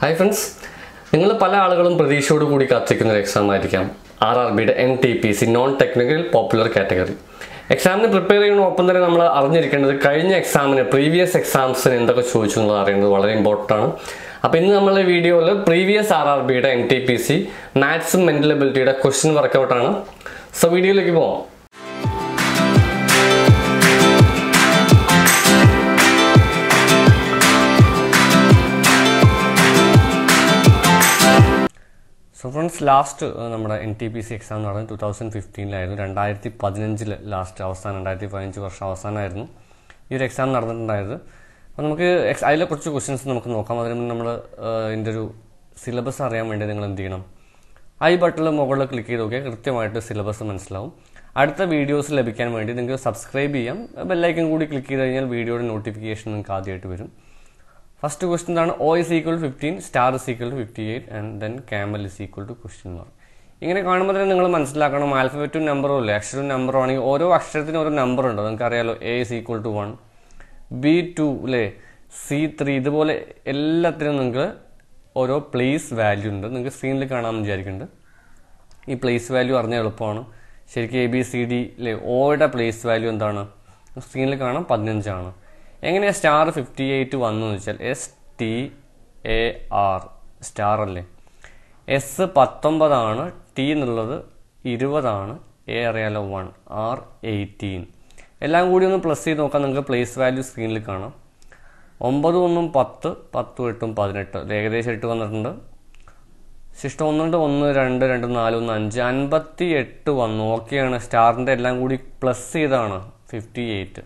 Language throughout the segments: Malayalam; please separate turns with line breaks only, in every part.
ഹായ് ഫ്രണ്ട്സ് നിങ്ങൾ പല ആളുകളും പ്രതീക്ഷയോട് കൂടി കാത്തിരിക്കുന്ന ഒരു എക്സാം ആയിരിക്കാം. ആർ ആർ ബിയുടെ N T P C non technical popular category എക്സാമിന് പ്രിപ്പയർ ചെയ്യുന്ന ഒപ്പം തന്നെ നമ്മൾ അറിഞ്ഞിരിക്കേണ്ടത് കഴിഞ്ഞ എക്സാമിന് പ്രീവിയസ് എക്സാംസിന് എന്തൊക്കെ ചോദിച്ചു എന്നുള്ളത് അറിയുന്നത് വളരെ ഇമ്പോർട്ടന്റ് ആണ്. അപ്പോൾ ഇന്ന് നമ്മളെ വീഡിയോയിൽ പ്രീവിയസ് ആർ ആർ ബിയുടെ എൻ ടി പി സി മാത്സും മെന്റൽ എബിലിറ്റിയുടെ ക്വസ്റ്റ്യൻ വർക്കൗട്ടാണ് സോ വീഡിയോയിലേക്ക് പോകാം ഫ്രണ്ട്സ് ലാസ്റ്റ് നമ്മുടെ N T P C exam നടന്നത് ടു തൗസൻഡ് ഫിഫ്റ്റീനിലായിരുന്നു രണ്ടായിരത്തി പതിനഞ്ചിൽ ലാസ്റ്റ് അവസാനം രണ്ടായിരത്തി പതിനഞ്ച് വർഷം അവസാനമായിരുന്നു ഈ ഒരു എക്സാം നടന്നിട്ടുണ്ടായത്. അപ്പോൾ നമുക്ക് എക്സ് അതിലെ കുറച്ച് ക്വസ്റ്റ്യൻസ് നമുക്ക് നോക്കാം. അതിന് മുന്നേ നമ്മൾ ഇതിന്റെ ഒരു സിലബസ് അറിയാൻ വേണ്ടി നിങ്ങൾ എന്ത് ചെയ്യണം? ഐ ബട്ടണിൽ മുകളിൽ ക്ലിക്ക് ചെയ്ത് നോക്കിയാൽ കൃത്യമായിട്ട് സിലബസ് മനസ്സിലാവും. അടുത്ത വീഡിയോസ് ലഭിക്കാൻ വേണ്ടി നിങ്ങൾക്ക് സബ്സ്ക്രൈബ് ചെയ്യാം. ബെല്ലൈക്കൻ കൂടി ക്ലിക്ക് ചെയ്ത് കഴിഞ്ഞാൽ വീഡിയോയുടെ നോട്ടിഫിക്കേഷൻ നിങ്ങൾക്ക് ആദ്യമായിട്ട് വരും. ഫസ്റ്റ് ക്വസ്റ്റ്യൻ ആണ് O is equal to fifteen star is equal to fifty eight and then camel is equal to question mark ഇങ്ങനെ കാണുമ്പോൾ തന്നെ നിങ്ങൾ മനസ്സിലാക്കണം ആൽഫബറ്റും നമ്പറും അല്ലേ അക്ഷരവും നമ്പറും ആണെങ്കിൽ ഓരോ അക്ഷരത്തിന് ഓരോ നമ്പർ ഉണ്ട്? നിങ്ങൾക്ക് അറിയാലോ A is equal to one B two അല്ലേ സി ത്രീ ഇതുപോലെ എല്ലാത്തിനും നിങ്ങൾക്ക് ഓരോ പ്ലേസ് വാല്യൂ ഉണ്ട്. നിങ്ങൾക്ക് സ്ക്രീനിൽ കാണാമെന്ന് വിചാരിക്കുന്നുണ്ട് ഈ പ്ലേസ് വാല്യൂ അറിഞ്ഞാൽ എളുപ്പമാണ്. ശരിക്കും എ ബി സി ഡി അല്ലേ ഓയുടെ പ്ലേസ് വാല്യൂ എന്താണ്? സ്ക്രീനിൽ കാണാം പതിനഞ്ചാണ്. എങ്ങനെയാണ് സ്റ്റാർ ഫിഫ്റ്റി എയ്റ്റ് വന്നു എന്ന് വെച്ചാൽ S T A R star അല്ലേ? എസ് പത്തൊമ്പതാണ് ടി എന്നുള്ളത് ഇരുപതാണ് എ അറിയാലോ വൺ ആർ എയ്റ്റീൻ എല്ലാം കൂടി ഒന്ന് പ്ലസ് ചെയ്ത് നോക്കാം നിങ്ങൾക്ക് പ്ലേസ് വാല്യൂ സ്ക്രീനിൽ കാണാം. ഒമ്പത് ഒന്നും പത്ത് പത്തും എട്ടും പതിനെട്ട്. ഏകദേശം എട്ട് വന്നിട്ടുണ്ട്. ശിഷ്ടം ഒന്നുണ്ട് ഒന്ന് രണ്ട് രണ്ട് നാല് ഒന്ന് അഞ്ച് അൻപത്തി എട്ട് വന്നു ഓക്കെയാണ് സ്റ്റാറിന്റെ എല്ലാം കൂടി പ്ലസ് ചെയ്താണ് ഫിഫ്റ്റി എയ്റ്റ്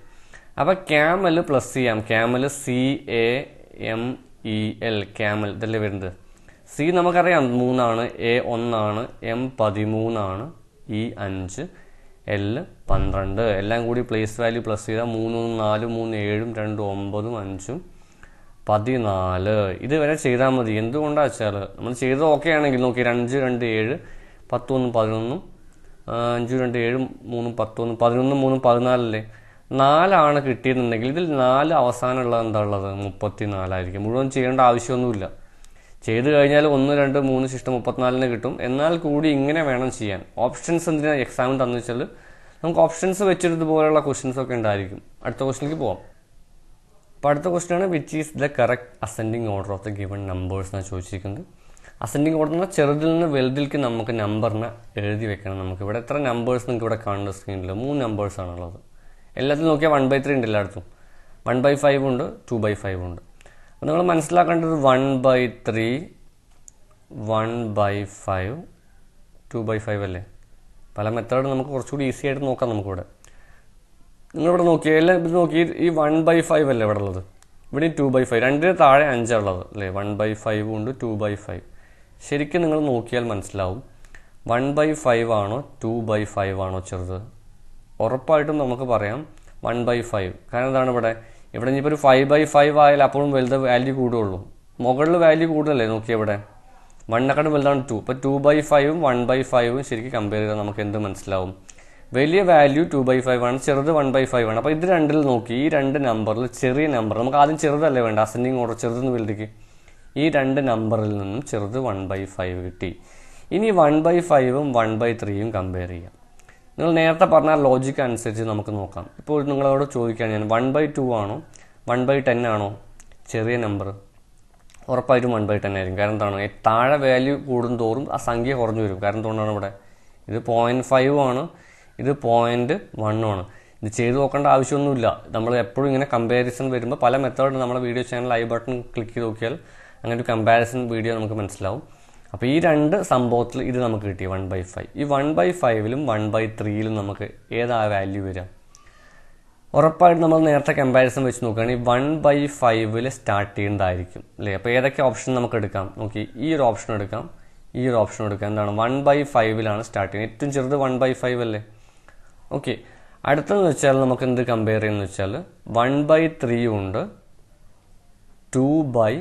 അപ്പോൾ ക്യാമൽ പ്ലസ് ചെയ്യാം camel C A M E L camel ഇതല്ലേ വരുന്നത്? സി നമുക്കറിയാം. മൂന്നാണ്. എ ഒന്നാണ്. എം പതിമൂന്നാണ്. ഇ അഞ്ച്. എൽ പന്ത്രണ്ട്. എല്ലാം കൂടി പ്ലേസ് വാല്യൂ പ്ലസ് ചെയ്താൽ മൂന്ന് നാല് മൂന്ന് ഏഴും രണ്ട് ഒമ്പതും അഞ്ചും പതിനാല്. ഇതുവരെ ചെയ്താൽ മതി. എന്തുകൊണ്ടാണ് വെച്ചാൽ നമ്മൾ ചെയ്തത് ഓക്കെ ആണെങ്കിൽ നോക്കി. അഞ്ച് രണ്ട് ഏഴ് പത്തൊന്നും പതിനൊന്നും അഞ്ച് രണ്ട് ഏഴും മൂന്നും പത്തൊന്നും പതിനൊന്നും മൂന്നും പതിനാലല്ലേ? നാലാണ് കിട്ടിയെന്നുണ്ടെങ്കിൽ ഇതിൽ നാല് അവസാനമുള്ളത് എന്താ ഉള്ളത്? മുപ്പത്തി നാലായിരിക്കും മുഴുവൻ ചെയ്യേണ്ട ആവശ്യമൊന്നുമില്ല. ചെയ്തു കഴിഞ്ഞാൽ ഒന്ന് രണ്ട് മൂന്ന് ശിഷ്ടം മുപ്പത്തിനാലിന് കിട്ടും. എന്നാൽ കൂടി ഇങ്ങനെ വേണം ചെയ്യാൻ. ഓപ്ഷൻസ് എന്തിനാണ് എക്സാമിന് തന്നു വെച്ചാൽ നമുക്ക് ഓപ്ഷൻസ് വെച്ചിട്ട് ഇതുപോലെയുള്ള ക്വസ്റ്റ്യൻസ് ഒക്കെ ഉണ്ടായിരിക്കും. അടുത്ത ക്വസ്റ്റിനിലേക്ക് പോവാം. അപ്പോൾ അടുത്ത ക്വസ്റ്റിനാണ് which is the correct ascending order of the given numbers എന്നാണ് ചോദിച്ചിരിക്കുന്നത്. അസെൻഡിങ് ഓർഡർ എന്നാൽ ചെറുതിൽ നിന്ന് വലുതിലേക്ക് നമുക്ക് നമ്പറിനെ എഴുതി വെക്കണം. നമുക്ക് ഇവിടെ എത്ര നമ്പേഴ്സ് നിങ്ങൾക്ക് ഇവിടെ കാണുന്ന സ്ക്രീനിൽ മൂന്ന് നമ്പേഴ്സ് ആണുള്ളത്. എല്ലാത്തിലും നോക്കിയാൽ വൺ ബൈ ത്രീ ഉണ്ട് എല്ലായിടത്തും വൺ ബൈ ഫൈവ് ഉണ്ട് ടു ബൈ ഫൈവ് ഉണ്ട്. അപ്പോൾ നിങ്ങൾ മനസ്സിലാക്കേണ്ടത് one by three one by five two by five അല്ലേ? പല മെത്തേഡ് നമുക്ക് കുറച്ചുകൂടി ഈസി ആയിട്ട് നോക്കാം നമുക്കിവിടെ. നിങ്ങളിവിടെ നോക്കിയാൽ എല്ലാം ഇത് നോക്കി ഈ വൺ ബൈ ഫൈവ് അല്ലേ ഇവിടെ ഉള്ളത്? ഇവിടെ ടു ബൈ ഫൈവ് രണ്ടിന് താഴെ അഞ്ചുള്ളത് അല്ലേ? വൺ ബൈ ഫൈവ് ഉണ്ട് ടു ബൈ ഫൈവ് ശരിക്കും നിങ്ങൾ നോക്കിയാൽ മനസ്സിലാവും. വൺ ബൈ ഫൈവ് ആണോ ടു ബൈ ഫൈവ് ആണോ ചെറുത്? ഉറപ്പായിട്ടും നമുക്ക് പറയാം വൺ ബൈ ഫൈവ് കാരണം എന്താണ് ഇവിടെ? ഇവിടെ ഇനിയിപ്പോൾ ഒരു ഫൈവ് ബൈ ഫൈവ് ആയാൽ അപ്പോഴും വലുത് വാല്യൂ കൂടുകയുള്ളൂ മുകളിൽ വാല്യൂ കൂടുതലല്ലേ? നോക്കിയാൽ ഇവിടെ. വണ്ണക്കാട് വലുതാണ് ടു ഇപ്പോൾ ടു ബൈ ഫൈവും വൺ ബൈ ഫൈവും ശരിക്കും കമ്പയർ ചെയ്താൽ നമുക്ക് എന്ത് മനസ്സിലാവും? വലിയ വാല്യൂ ടു ബൈ ഫൈവ് ആണ് ചെറുത് വൺ ബൈ ഫൈവ് ആണ്. അപ്പോൾ ഇത് രണ്ടിൽ നോക്കി ഈ രണ്ട് നമ്പറിൽ ചെറിയ നമ്പർ നമുക്ക് ആദ്യം ചെറുതല്ലേ വേണ്ട? അസെൻഡിങ് ഓർഡർ ചെറുതെന്ന് വലുതിക്ക്. ഈ രണ്ട് നമ്പറിൽ നിന്നും ചെറുത് വൺ ബൈ ഫൈവ് കിട്ടി. ഇനി വൺ ബൈ ഫൈവും വൺ ബൈ ത്രീയും കമ്പയർ ചെയ്യാം. നിങ്ങൾ നേരത്തെ പറഞ്ഞ ലോജിക്ക് അനുസരിച്ച് നമുക്ക് നോക്കാം. ഇപ്പോൾ നിങ്ങളോട് ചോദിക്കുകയാണ് ഞാൻ വൺ ബൈ ടു ആണോ? വൺ ബൈ ടെൻ ആണോ? ചെറിയ നമ്പർ ഉറപ്പായിട്ടും വൺ ബൈ ടെൻ ആയിരിക്കും. കാരണം എന്താണ്? താഴെ വാല്യൂ കൂടുന്തോറും ആ സംഖ്യ കുറഞ്ഞു വരും. കാരണം എന്തുകൊണ്ടാണ് ഇവിടെ? ഇത് പോയിന്റ് ഫൈവ് ആണ്. ഇത് പോയിന്റ് വണ്ണും ആണ്. ഇത് ചെയ്ത് നോക്കേണ്ട ആവശ്യമൊന്നുമില്ല. നമ്മൾ എപ്പോഴും ഇങ്ങനെ കമ്പാരിസൺ വരുമ്പോൾ പല മെത്തേഡ് നമ്മുടെ video channel I button click ചെയ്ത് നോക്കിയാൽ അങ്ങനെ ഒരു കമ്പാരിസൺ വീഡിയോ നമുക്ക് മനസ്സിലാവും. അപ്പോൾ ഈ രണ്ട് സംഭവത്തിൽ ഇത് നമുക്ക് കിട്ടി വൺ ബൈ ഫൈവ് ഈ വൺ ബൈ ഫൈവിലും വൺ ബൈ ത്രീയിലും നമുക്ക് ഏതാ വാല്യൂ വരിക? ഉറപ്പായിട്ട് നമ്മൾ നേരത്തെ കമ്പാരിസൺ വെച്ച് നോക്കുകയാണെങ്കിൽ വൺ ബൈ ഫൈവിൽ സ്റ്റാർട്ട് ചെയ്യേണ്ടതായിരിക്കും അല്ലേ? അപ്പോൾ ഏതൊക്കെ ഓപ്ഷൻ നമുക്ക് എടുക്കാം? നോക്കി ഈ ഒരു ഓപ്ഷൻ എടുക്കാം ഈ ഒരു ഓപ്ഷൻ എടുക്കാം. എന്താണ്? വൺ ബൈ ഫൈവിലാണ് സ്റ്റാർട്ട് ചെയ്യുന്നത്. ഏറ്റവും ചെറുത് വൺ ബൈ ഫൈവ് അല്ലേ? ഓക്കെ അടുത്തെന്ന് വെച്ചാൽ നമുക്ക് എന്ത് കമ്പയർ ചെയ്യുന്നത് വെച്ചാൽ വൺ ബൈ ത്രീ ഉണ്ട് ടു ബൈ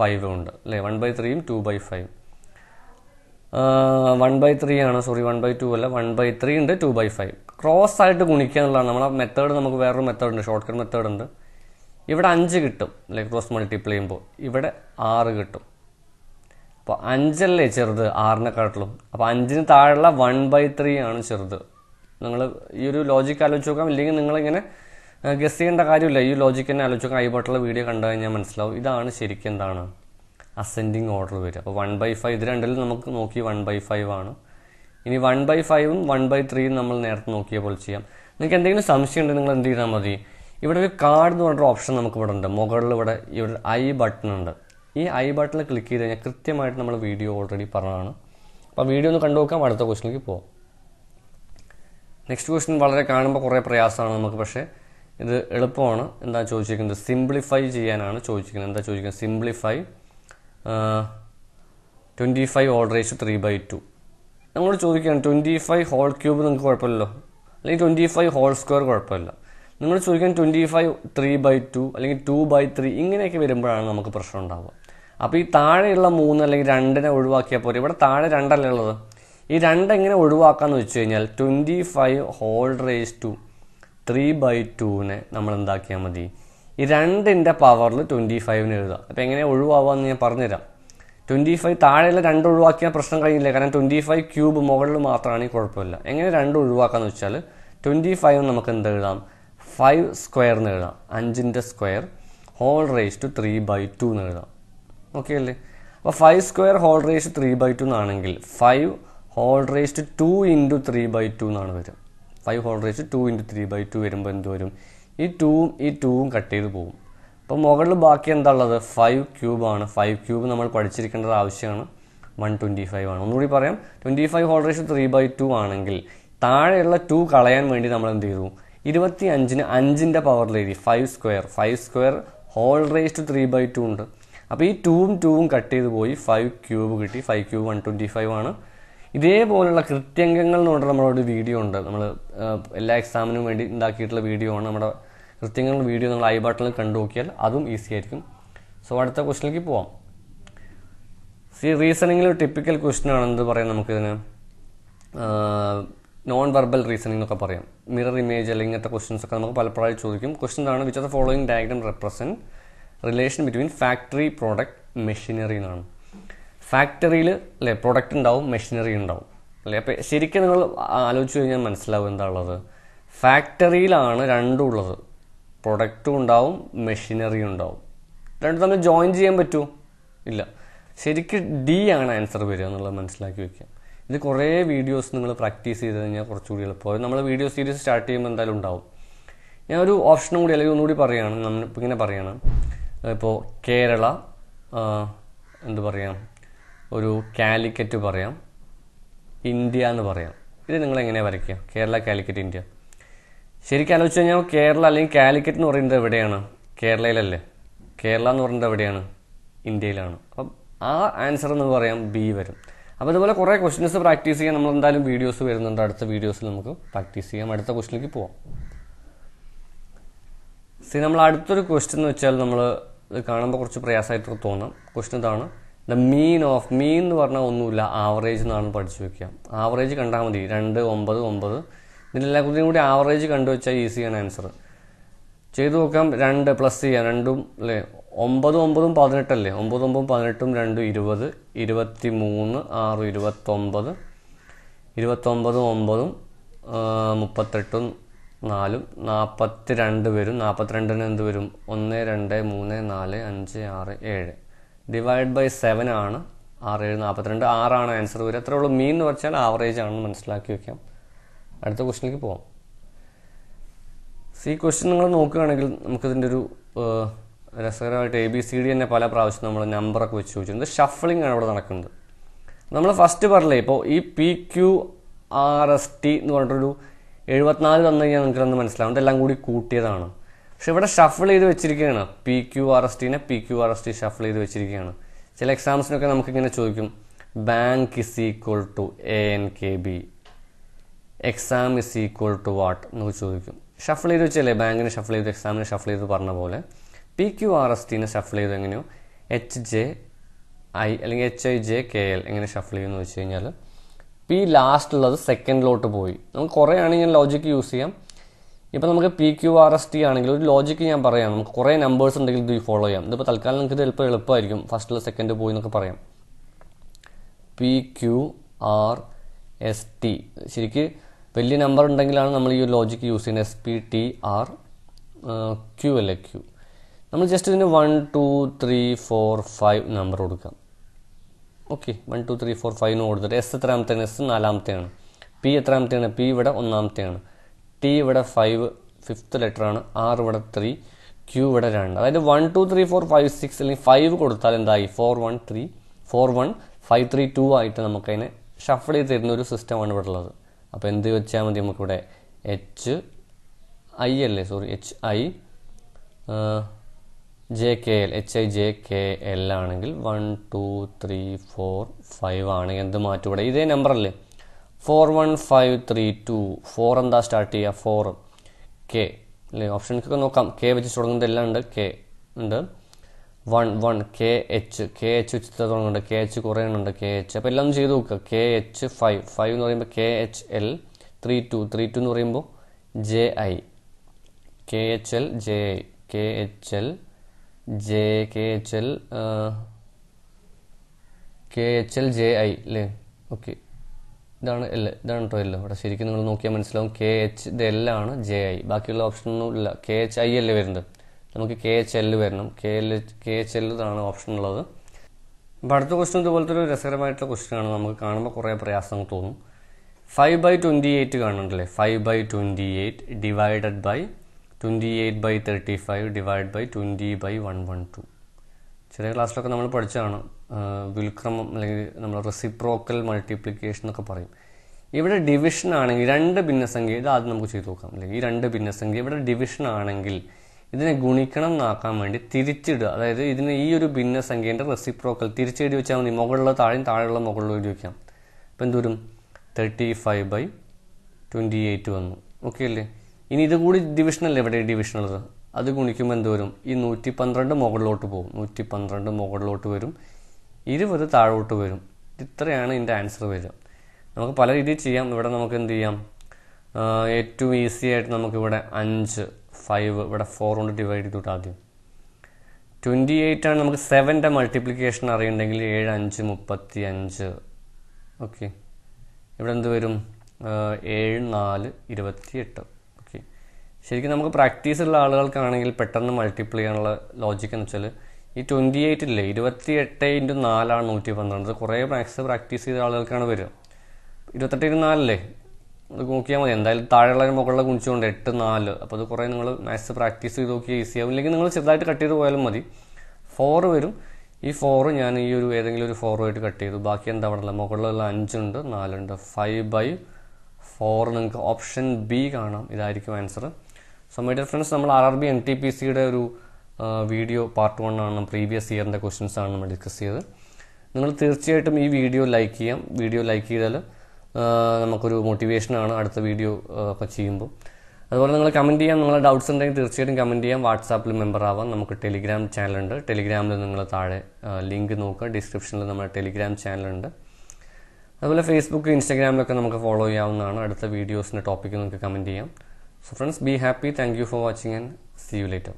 ഫൈവ് ഉണ്ട്. അല്ലേ? വൺ ബൈ ത്രീയും two by five one by three ആണ്. സോറി വൺ ബൈ ടു അല്ല. വൺ ബൈ ത്രീ ഉണ്ട് ടു ബൈ ഫൈവ് ക്രോസ് ആയിട്ട് ഗുണിക്കുക എന്നുള്ളതാണ്. നമ്മളെ മെത്തേഡ് നമുക്ക് വേറൊരു മെത്തേഡ് ഉണ്ട്. ഷോർട്ട് കട്ട് മെത്തേഡ് ഉണ്ട്. ഇവിടെ അഞ്ച് കിട്ടും. അല്ലെ? ക്രോസ് മൾട്ടിപ്ലൈ ചെയ്യുമ്പോൾ. ഇവിടെ ആറ് കിട്ടും. അപ്പോൾ അഞ്ചല്ലേ ചെറുത്? ആറിനെക്കാട്ടിലും. അപ്പോൾ അഞ്ചിന് താഴെയുള്ള വൺ ബൈ ത്രീ ആണ് ചെറുത്. നിങ്ങൾ ഈ ഒരു ലോജിക്ക് ആലോചിച്ച് നോക്കാം. ഇല്ലെങ്കിൽ നിങ്ങളിങ്ങനെ ഗസ് ചെയ്യേണ്ട കാര്യമില്ല. ഈ ലോജിക്ക് തന്നെ ആലോചിച്ച് നോക്കാം ഐ ബട്ടുള്ള വീഡിയോ കണ്ടു കഴിഞ്ഞാൽ മനസ്സിലാവും. ഇതാണ് ശരിക്കും എന്താണ്? അസെൻഡിങ് ഓർഡർ വരിക. അപ്പോൾ വൺ ബൈ ഫൈവ് ഇത് രണ്ടിലും നമുക്ക് നോക്കി വൺ ബൈ ഫൈവ് ആണ്. ഇനി വൺ ബൈ ഫൈവും വൺ ബൈ ത്രീയും നമ്മൾ നേരത്തെ നോക്കിയ പോലെ ചെയ്യാം. നിങ്ങൾക്ക് എന്തെങ്കിലും സംശയം ഉണ്ടെങ്കിൽ നിങ്ങൾ എന്ത് ചെയ്താൽ മതി. ഇവിടെ ഒരു കാർഡ് എന്ന് പറഞ്ഞൊരു ഓപ്ഷൻ നമുക്ക് ഇവിടെ ഉണ്ട്. മുകളിൽ ഇവിടെ ഇവിടെ ഐ ബട്ടൺ ഉണ്ട്. ഈ ഐ ബട്ടണിൽ ക്ലിക്ക് ചെയ്ത് കഴിഞ്ഞാൽ കൃത്യമായിട്ട് നമ്മൾ വീഡിയോ ഓൾറെഡി പറഞ്ഞതാണ്. അപ്പോൾ വീഡിയോ ഒന്ന് കണ്ടു നോക്കാം. അടുത്ത ക്വസ്റ്റിലേക്ക് പോകാം നെക്സ്റ്റ് ക്വസ്റ്റ്യൻ വളരെ കാണുമ്പോൾ കുറേ പ്രയാസമാണ് നമുക്ക്. പക്ഷേ ഇത് എളുപ്പമാണ്. എന്താ ചോദിച്ചിരിക്കുന്നത്? സിംപ്ലിഫൈ ചെയ്യാനാണ് ചോദിച്ചിരിക്കുന്നത്. എന്താ ചോദിക്കുന്നത്? Simplify twenty five whole ratio three by two നമ്മളോട് ചോദിക്കുകയാണ് ട്വന്റി ഫൈവ് ഹോൾ ക്യൂബ് നിങ്ങൾക്ക് കുഴപ്പമില്ലല്ലോ? അല്ലെങ്കിൽ ട്വന്റി ഫൈവ് ഹോൾ സ്ക്വയർ കുഴപ്പമില്ല. നിങ്ങൾ ചോദിക്കാൻ twenty five three by two അല്ലെങ്കിൽ ടു ബൈ ത്രീ ഇങ്ങനെയൊക്കെ വരുമ്പോഴാണ് നമുക്ക് പ്രശ്നം ഉണ്ടാവുക. അപ്പോൾ ഈ താഴെയുള്ള മൂന്ന് അല്ലെങ്കിൽ രണ്ടിനെ ഒഴിവാക്കിയാൽ പോരെ? ഇവിടെ താഴെ രണ്ടല്ലേ ഉള്ളത്? ഈ രണ്ട് എങ്ങനെ ഒഴിവാക്കാന്ന് വെച്ച് കഴിഞ്ഞാൽ twenty five whole raise to three by ടുവിനെ നമ്മൾ എന്താക്കിയാൽ മതി? ഈ രണ്ടിന്റെ പവറിൽ ട്വന്റി ഫൈവിന് എഴുതുക. അപ്പോൾ എങ്ങനെ ഒഴിവാവാന്ന് ഞാൻ പറഞ്ഞുതരാം. ട്വന്റി ഫൈവ് താഴെയുള്ള രണ്ട് ഒഴിവാക്കിയാൽ പ്രശ്നം കഴിയില്ല കാരണം ട്വന്റി ഫൈവ് ക്യൂബ് മുകളിൽ മാത്രമാണ് ഈ കുഴപ്പമില്ല. എങ്ങനെ രണ്ട് ഒഴിവാക്കാന്ന് വെച്ചാൽ ട്വന്റി ഫൈവ് നമുക്ക് എന്ത് എഴുതാം? ഫൈവ് സ്ക്വയർ എന്ന് എഴുതാം. അഞ്ചിന്റെ square whole raise to three by two എന്ന് എഴുതാം. ഓക്കെ അല്ലേ? അപ്പോൾ five square whole raise three by two എന്നാണെങ്കിൽ five whole raise to two into three by two എന്നാണ് വരും five whole raise to into three by two വരുമ്പോൾ എന്ത് വരും? ഈ ടൂവും ഈ ടൂവും കട്ട് ചെയ്ത് പോകും അപ്പോൾ മുകളിൽ ബാക്കി എന്താ ഉള്ളത്? ഫൈവ് ക്യൂബാണ് ഫൈവ് ക്യൂബ് നമ്മൾ പഠിച്ചിരിക്കേണ്ടത് ആവശ്യമാണ്. വൺ ട്വന്റി ഫൈവ് ആണ്. ഒന്നുകൂടി പറയാം. Twenty five whole raise three by two ആണെങ്കിൽ താഴെയുള്ള ടു കളയാൻ വേണ്ടി നമ്മൾ എന്ത് ചെയ്തു? ഇരുപത്തി അഞ്ചിന് അഞ്ചിന്റെ പവറിൽ എഴുതി five square five square whole raise to three by two ഉണ്ട്. അപ്പോൾ ഈ ടൂവും ടൂവും കട്ട് ചെയ്ത് പോയി. ഫൈവ് ക്യൂബ് കിട്ടി. Five cube one twenty five ആണ്. ഇതേപോലുള്ള കൃത്യംഗങ്ങൾ എന്ന് പറഞ്ഞിട്ട് ഒരു വീഡിയോ ഉണ്ട്. നമ്മൾ എല്ലാ എക്സാമിനും വേണ്ടി ഉണ്ടാക്കിയിട്ടുള്ള വീഡിയോ ആണ്. നമ്മുടെ കൃത്യങ്ങൾ വീഡിയോ നിങ്ങൾ ഐ ബട്ടണിൽ കണ്ടു നോക്കിയാൽ അതും ഈസി ആയിരിക്കും. സോ അടുത്ത ക്വസ്റ്റിലേക്ക് പോവാം. സി റീസണിങ്ങിൽ ടിപ്പിക്കൽ ക്വസ്റ്റ്യൻ ആണ്. എന്ത് പറയാം നമുക്കിതിന്? നോൺ വെർബൽ റീസണിംഗ് എന്നൊക്കെ പറയാം. മിറർ ഇമേജ് അല്ലെങ്കിൽ ഇങ്ങനത്തെ ക്വസ്റ്റ്യൻസ് ഒക്കെ നമുക്ക് പലപ്പോഴായി ചോദിക്കും. ക്വസ്റ്റ്യൻ ആണ് which the following diagram represent relation between factory product machinery എന്നാണ്. ഫാക്ടറിയിൽ അല്ലേ പ്രൊഡക്റ്റ് ഉണ്ടാവും മെഷീനറി ഉണ്ടാവും. അല്ലേ അപ്പോൾ ശരിക്കും നിങ്ങൾ ആലോചിച്ച് കഴിഞ്ഞാൽ മനസ്സിലാവും എന്താ ഉള്ളത് ഫാക്ടറിയിലാണ് രണ്ടും ഉള്ളത്. പ്രൊഡക്റ്റും ഉണ്ടാവും മെഷീനറി ഉണ്ടാവും. രണ്ടും തമ്മിൽ ജോയിൻ ചെയ്യാൻ പറ്റുമോ? ഇല്ല. ശരിക്കും ഡി ആണ് ആൻസർ വരിക എന്നുള്ളത് മനസ്സിലാക്കി വെക്കാം ഇത് കുറേ വീഡിയോസ് നിങ്ങൾ പ്രാക്ടീസ് ചെയ്ത് കഴിഞ്ഞാൽ കുറച്ചുകൂടി എളുപ്പം. നമ്മൾ വീഡിയോ സീരീസ് സ്റ്റാർട്ട് ചെയ്യുമ്പോൾ എന്തായാലും ഉണ്ടാവും. ഞാൻ ഒരു ഓപ്ഷനും കൂടി അല്ലെങ്കിൽ ഒന്നുകൂടി പറയുകയാണ് നമ്മൾ ഇപ്പം ഇങ്ങനെ പറയണം. ഇപ്പോൾ കേരള എന്ത് പറയാം? ഒരു കാലിക്കറ്റ് പറയാം. ഇന്ത്യ എന്ന് പറയാം. ഇത് നിങ്ങൾ എങ്ങനെയാണ് വരയ്ക്കുക? കേരള കാലിക്കറ്റ് ഇന്ത്യ. ശരിക്കും ആലോചിച്ച് കഴിഞ്ഞാൽ കേരള അല്ലെങ്കിൽ കാലിക്കറ്റ് എന്ന് പറയുന്നത് എവിടെയാണ്? കേരളയിലല്ലേ. കേരള എന്ന് പറയുന്നത് എവിടെയാണ്? ഇന്ത്യയിലാണ്. അപ്പം ആ ആൻസർ എന്ന് പറയാം ബി വരും. അപ്പോൾ ഇതുപോലെ കുറേ ക്വസ്റ്റ്യൻസ് പ്രാക്ടീസ് ചെയ്യാൻ നമ്മൾ എന്തായാലും വീഡിയോസ് വരുന്നുണ്ട്. അടുത്ത വീഡിയോസിൽ നമുക്ക് പ്രാക്ടീസ് ചെയ്യാം. അടുത്ത ക്വസ്റ്റിലേക്ക് പോവാം. സി നമ്മൾ അടുത്തൊരു ക്വസ്റ്റ്യൻ എന്ന് വെച്ചാൽ നമ്മൾ ഇത് കാണുമ്പോൾ കുറച്ച് പ്രയാസമായിട്ട് തോന്നാം. ക്വസ്റ്റ്യൻ ഇതാണ് ദ മീൻ ഓഫ് മീൻ എന്ന് പറഞ്ഞാൽ ഒന്നുമില്ല. ആവറേജ് എന്നാണ് പഠിച്ചു വെക്കുക. ആവറേജ് കണ്ടാൽ മതി. രണ്ട് ഒമ്പത് ഒമ്പത്. ഇതിനെല്ലാം കൂടിയും കൂടി ആവറേജ് കണ്ടു വെച്ചാൽ ഈസിയാണ് ആൻസർ ചെയ്തു നോക്കാം. രണ്ട് പ്ലസ് ചെയ്യാം. രണ്ടും അല്ലേ ഒമ്പത് ഒമ്പതും പതിനെട്ടല്ലേ ഒമ്പത് ഒമ്പതും പതിനെട്ടും രണ്ടും ഇരുപത്. ഇരുപത്തി മൂന്ന് ആറ് ഇരുപത്തൊമ്പത്. ഇരുപത്തൊമ്പതും ഒമ്പതും മുപ്പത്തെട്ടും നാലും. നാൽപ്പത്തി രണ്ട് വരും. നാൽപ്പത്തിരണ്ടിന് എന്ത് വരും? ഒന്ന് രണ്ട് മൂന്ന് നാല് അഞ്ച് ആറ് ഏഴ്. ഡിവൈഡ് ബൈ സെവൻ ആണ്. ആറ് ഏഴ് നാൽപ്പത്തിരണ്ട് ആറാണ് ആൻസർ വരിക. അത്രേ ഉള്ളൂ മീൻ എന്ന് വെച്ചാൽ ആവറേജ് ആണെന്ന് മനസ്സിലാക്കി വെക്കാം. അടുത്ത ക്വസ്റ്റിനിലേക്ക് പോവാം. സി ക്വസ്റ്റ്യൻ നിങ്ങൾ നോക്കുകയാണെങ്കിൽ നമുക്കിതിന്റെ ഒരു രസകരമായിട്ട് എ ബി സി ഡി തന്നെ പല പ്രാവശ്യം നമ്മൾ നമ്പറൊക്കെ വെച്ച് ചോദിച്ചിട്ടുണ്ട്. ഷഫ്ലിംഗ് ആണ് ഇവിടെ നടക്കുന്നത്. നമ്മൾ ഫസ്റ്റ് പറഞ്ഞില്ലേ ഇപ്പോൾ ഈ P Q R S T എന്ന് പറഞ്ഞിട്ടൊരു എഴുപത്തിനാല് തന്നു കഴിഞ്ഞാൽ നിങ്ങൾക്കൊന്ന് മനസ്സിലാവും. ഇതെല്ലാം കൂടി കൂട്ടിയതാണ്. പക്ഷെ ഇവിടെ ഷഫിൾ ചെയ്ത് വെച്ചിരിക്കുകയാണ്. P Q R S ടിനെ P Q R S T shuffle ചെയ്ത് വെച്ചിരിക്കുകയാണ്. ചില എക്സാംസിനൊക്കെ നമുക്കിങ്ങനെ ചോദിക്കും. Bank is equal to A N K B exam is equal to what എന്ന് ചോദിക്കും. ഷഫിൾ ചെയ്ത് വെച്ചല്ലേ? ബാങ്കിന് ഷഫിൾ ചെയ്ത് എക്സാമിന് ഷഫിൾ ചെയ്ത് പറഞ്ഞ പോലെ. പി ക്യു ആർ എസ് ടീനെ ഷഫിൾ ചെയ്ത് എങ്ങനെയോ? എച്ച് ജെ ഐ അല്ലെങ്കിൽ H I J K L എങ്ങനെ ഷഫിൾ ചെയ്യുമെന്ന് വെച്ച് കഴിഞ്ഞാൽ പി ലാസ്റ്റ് ഉള്ളത് സെക്കൻഡിലോട്ട് പോയി. നമുക്ക് കുറേ ആണെങ്കിൽ ലോജിക്ക് യൂസ് ചെയ്യാം. ഇപ്പോൾ നമുക്ക് P Q R S T ആണെങ്കിൽ ഒരു ലോജിക്ക് ഞാൻ പറയാം. നമുക്ക് കുറേ നമ്പേഴ്സ് ഉണ്ടെങ്കിൽ ഇത് ഫോളോ ചെയ്യാം. ഇതിപ്പോൾ തൽക്കാലം നിങ്ങൾക്ക് ഇത് എളുപ്പം എളുപ്പമായിരിക്കും. ഫസ്റ്റിൽ സെക്കൻഡ് പോയി എന്നൊക്കെ പറയാം. P Q R S T ശരിക്ക് വലിയ നമ്പർ ഉണ്ടെങ്കിലാണ് നമ്മൾ ഈ ഒരു ലോജിക്ക് യൂസ് ചെയ്യുന്നത്. S P T R Q അല്ലേ ക്യു നമ്മൾ ജസ്റ്റ് ഇതിന് one two three four five number കൊടുക്കാം. Okay one two three four ഫൈവിന് കൊടുത്തിട്ട് എസ് എത്രാമത്തെയാണ് എസ് നാലാമത്തെയാണ്. പി എത്രാമത്തെയാണ് പി ഇവിടെ ഒന്നാമത്തെയാണ്. ടി ഇവിടെ ഫൈവ് ഫിഫ്ത്ത് ലെറ്റർ ആണ്. ആർ ഇവിടെ ത്രീ ക്യൂ ഇവിടെ രണ്ട്. അതായത് one two three four five six അല്ലെങ്കിൽ ഫൈവ് കൊടുത്താൽ എന്തായി? Four one three four one five three two ആയിട്ട് നമുക്കതിനെ ഷഫിൾ ചെയ്ത് തരുന്ന ഒരു സിസ്റ്റമാണ് ഇവിടെ ഉള്ളത്. അപ്പോൾ എന്ത് വെച്ചാൽ മതി നമുക്കിവിടെ എച്ച് ഐ അല്ലേ? Sorry H I J K L H I J K L ആണെങ്കിൽ one two three four five ആണെങ്കിൽ എന്ത് മാറ്റും ഇവിടെ? ഇതേ നമ്പർ അല്ലേ? Four one five three two four എന്താ സ്റ്റാർട്ട് ചെയ്യുക? ഫോർ കെ അല്ലേ? ഓപ്ഷൻസൊക്കെ നോക്കാം. കെ വെച്ച് തുടങ്ങുന്നത് എല്ലാം ഉണ്ട്. കെ ഉണ്ട്. One one K H K H വെച്ച് തുടങ്ങുന്നുണ്ട്. കെ എച്ച് കുറേ ഉണ്ട്. കെ എച്ച് അപ്പോൾ എല്ലാം ചെയ്ത് നോക്കുക കെ എച്ച് ഫൈവ് ഫൈവ് എന്ന് പറയുമ്പോൾ K H L three two three two എന്ന് പറയുമ്പോൾ J I K H L J I K H L J K H L K H L J I അല്ലേ? ഓക്കെ ഇതാണ് എൽ ഇതാണ് കേട്ടോ എല്ലോ ഇവിടെ ശരിക്കും നിങ്ങൾ നോക്കിയാൽ മനസ്സിലാവും. കെ എച്ച് ഇത് എൽ ആണ് ജെ ഐ ബാക്കിയുള്ള ഓപ്ഷനൊന്നും ഇല്ല. കെ എച്ച് ഐ അല്ലേ വരുന്നത്? നമുക്ക് കെ എച്ച് എൽ വരണം. K L K H L ഇതാണ് ഓപ്ഷൻ ഉള്ളത്. അപ്പോൾ അടുത്ത ക്വസ്റ്റ്യൻ ഇതുപോലത്തെ ഒരു രസകരമായിട്ടുള്ള ക്വസ്റ്റ്യൻ ആണ്. നമുക്ക് കാണുമ്പോൾ കുറേ പ്രയാസം തോന്നും. Five by twenty eight കാണുന്നുണ്ടല്ലേ? Five by twenty eight divided by twenty eight by thirty five divide by twenty by one one two ചെറിയ ക്ലാസ്സിലൊക്കെ നമ്മൾ പഠിച്ചതാണ്. വിൽക്രമം അല്ലെങ്കിൽ നമ്മൾ റെസിപ്രോക്കൽ മൾട്ടിപ്ലിക്കേഷൻ എന്നൊക്കെ പറയും. ഇവിടെ ഡിവിഷൻ ആണെങ്കിൽ രണ്ട് ഭിന്നസംഖ്യ ഇത് ആദ്യം നമുക്ക് ചെയ്തു നോക്കാം. അല്ലെങ്കിൽ ഈ രണ്ട് ഭിന്നസംഖ്യ ഇവിടെ ഡിവിഷൻ ആണെങ്കിൽ ഇതിനെ ഗുണിക്കണം എന്നാക്കാൻ വേണ്ടി തിരിച്ചിടുക. അതായത് ഇതിന് ഈ ഒരു ഭിന്നസംഖ്യേന്റെ റെസിപ്രോക്കൽ തിരിച്ചെഴുതി വെച്ചാൽ മതി. മുകളിലുള്ള താഴെയും താഴെയുള്ള മുകളിലും എഴുതി വയ്ക്കാം അപ്പോൾ എന്തോരും thirty five by twenty eight വന്നു. ഓക്കെ അല്ലേ? ഇനി ഇത് കൂടി ഡിവിഷൻ അല്ലേ ഇവിടെ ഡിവിഷൻ ഉള്ളത്? അത് ഗുണിക്കുമ്പോൾ എന്തോരും ഈ നൂറ്റി പന്ത്രണ്ട് മുകളിലോട്ട് പോകും. നൂറ്റി പന്ത്രണ്ട് മുകളിലോട്ട് വരും. ഇരുപത് താഴോട്ട് വരും. ഇത്രയാണ് ഇതിന്റെ ആൻസർ വരിക. നമുക്ക് പല രീതിയിൽ ചെയ്യാം. ഇവിടെ നമുക്ക് എന്ത് ചെയ്യാം? ഏറ്റവും ഈസി ആയിട്ട് നമുക്കിവിടെ അഞ്ച് ഫൈവ് ഇവിടെ ഫോർ കൊണ്ട് ഡിവൈഡ് ചെയ്തിട്ട് ആദ്യം ട്വന്റി എയ്റ്റ് ആണ് നമുക്ക് സെവന്റെ മൾട്ടിപ്ലിക്കേഷൻ അറിയുണ്ടെങ്കിൽ ഏഴ് അഞ്ച് മുപ്പത്തി അഞ്ച്. ഓക്കെ ഇവിടെ എന്ത് വരും? ഏഴ് നാല് ഇരുപത്തി എട്ട് ഓക്കെ ശരിക്കും നമുക്ക് പ്രാക്ടീസ് ഉള്ള ആളുകൾക്കാണെങ്കിൽ പെട്ടെന്ന് മൾട്ടിപ്ലൈ ചെയ്യാനുള്ള ലോജിക് എന്ന് വെച്ചാൽ ഈ ട്വന്റി എയ്റ്റ് ഇല്ലേ? ഇരുപത്തി എട്ട് ഇന്റു നാലാണ് നൂറ്റി പന്ത്രണ്ട് കുറേ മാത്സ് പ്രാക്ടീസ് ചെയ്ത ആളുകൾക്കാണ് വരിക. ഇരുപത്തെട്ട് ഇന്റു നാലല്ലേ? അത് നോക്കിയാൽ മതി. എന്തായാലും താഴെയുള്ള മുകളിലെ കുണിച്ചുകൊണ്ട് എട്ട് നാല്. അപ്പോൾ അത് കുറേ നിങ്ങൾ മാത്സ് പ്രാക്ടീസ് ചെയ്ത് നോക്കിയാൽ ഈസി ആവും. ഇല്ലെങ്കിൽ നിങ്ങൾ ചെറുതായിട്ട് കട്ട് ചെയ്ത് പോയാലും മതി. ഫോറ് വരും. ഈ ഫോറ് ഞാൻ ഈ ഒരു ഏതെങ്കിലും ഒരു ഫോറുമായിട്ട് കട്ട് ചെയ്തു. ബാക്കി എന്താ ഉള്ളത് മുകളിലുള്ള അഞ്ചുണ്ട് നാലുണ്ട് ഫൈവ് ബൈ ഫോർ നിങ്ങൾക്ക് ഓപ്ഷൻ ബി കാണാം. ഇതായിരിക്കും answer so my dear friends നമ്മൾ R R B N T P സിയുടെ ഒരു വീഡിയോ പാർട്ട് വൺ ആണ് പ്രീവിയസ് ഇയറിന്റെ ക്വസ്റ്റ്യൻസ് ആണ് നമ്മൾ ഡിസ്കസ് ചെയ്തത്. നിങ്ങൾ തീർച്ചയായിട്ടും ഈ വീഡിയോ ലൈക്ക് ചെയ്യാം. വീഡിയോ ലൈക്ക് ചെയ്താൽ നമുക്കൊരു മോട്ടിവേഷനാണ് അടുത്ത വീഡിയോ ഒക്കെ ചെയ്യുമ്പോൾ. അതുപോലെ നിങ്ങൾ കമന്റ് ചെയ്യാം നിങ്ങളുടെ ഡൗട്ട്സ് ഉണ്ടെങ്കിൽ തീർച്ചയായിട്ടും കമന്റ് ചെയ്യാം. വാട്സാപ്പിൽ മെമ്പർ ആവാം. നമുക്ക് ടെലിഗ്രാം ചാനലുണ്ട് ടെലിഗ്രാമിൽ നിങ്ങൾ താഴെ ലിങ്ക് നോക്കുക. ഡിസ്ക്രിപ്ഷനിൽ നമ്മുടെ ടെലിഗ്രാം ചാനലുണ്ട് അതുപോലെ ഫേസ്ബുക്ക് ഇൻസ്റ്റാഗ്രാമിലൊക്കെ നമുക്ക് ഫോളോ ചെയ്യാവുന്നതാണ്. അടുത്ത വീഡിയോസിന്റെ ടോപ്പിക്ക് നിങ്ങൾക്ക് കമന്റ് ചെയ്യാം. So friends be happy thank you for watching and see you later